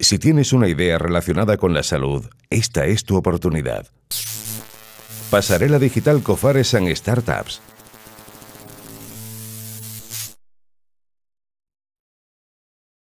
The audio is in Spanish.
Si tienes una idea relacionada con la salud, esta es tu oportunidad. Pasarela Digital Cofares and Startups